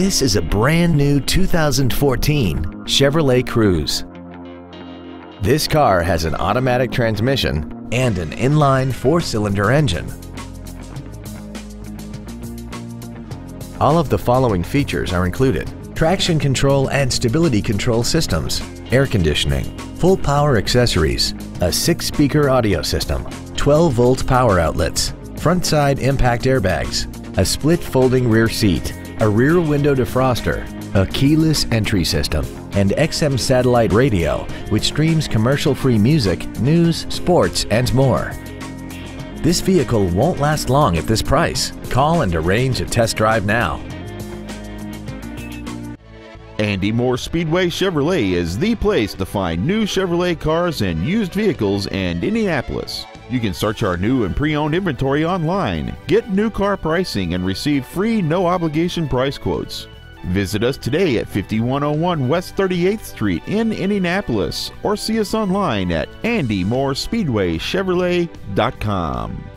This is a brand new 2014 Chevrolet Cruze. This car has an automatic transmission and an inline four-cylinder engine. All of the following features are included. Traction control and stability control systems, air conditioning, full power accessories, a six-speaker audio system, 12-volt power outlets, front side impact airbags, a split folding rear seat, a rear window defroster, a keyless entry system, and XM satellite radio, which streams commercial-free music, news, sports, and more. This vehicle won't last long at this price. Call and arrange a test drive now. Andy Mohr Speedway Chevrolet is the place to find new Chevrolet cars and used vehicles in Indianapolis. You can search our new and pre owned inventory online, get new car pricing, and receive free no obligation price quotes. Visit us today at 5101 West 38th Street in Indianapolis or see us online at andymohrspeedwaychevrolet.com.